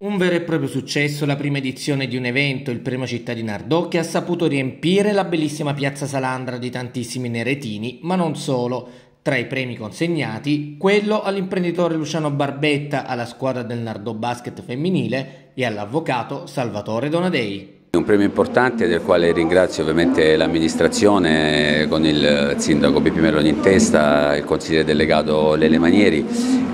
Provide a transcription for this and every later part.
Un vero e proprio successo la prima edizione di un evento, il Premio Città di Nardò, che ha saputo riempire la bellissima piazza Salandra di tantissimi neretini, ma non solo. Tra i premi consegnati, quello all'imprenditore Luciano Barbetta, alla squadra del Nardò Basket femminile e all'avvocato Salvatore Donadei. Un premio importante del quale ringrazio ovviamente l'amministrazione con il sindaco Pippi Meloni in testa, il consigliere delegato Lele Manieri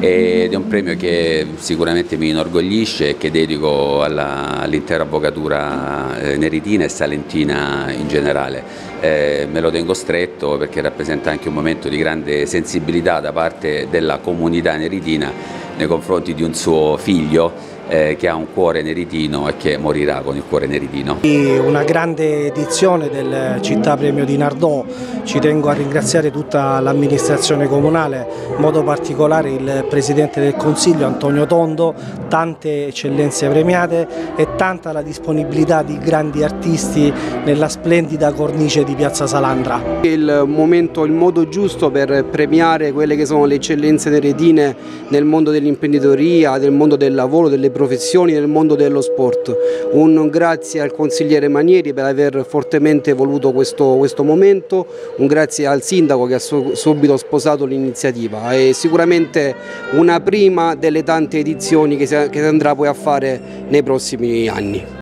ed è un premio che sicuramente mi inorgoglisce e che dedico all'intera avvocatura eh, neritina e salentina in generale. Eh, me lo tengo stretto perché rappresenta anche un momento di grande sensibilità da parte della comunità neritina nei confronti di un suo figlio eh, che ha un cuore neritino e che morirà con il cuore neritino. Una grande edizione del Città Premio di Nardò, ci tengo a ringraziare tutta l'amministrazione comunale, in modo particolare il Presidente del Consiglio Antonio Tondo, tante eccellenze premiate e tanta la disponibilità di grandi artisti nella splendida cornice di Piazza Salandra. Il momento, il modo giusto per premiare quelle che sono le eccellenze neretine nel mondo dell'imprenditoria, del mondo del lavoro, delle professioni nel mondo dello sport. Un grazie al consigliere Manieri per aver fortemente voluto questo, questo momento, un grazie al sindaco che ha subito sposato l'iniziativa e sicuramente una prima delle tante edizioni che si andrà poi a fare nei prossimi anni.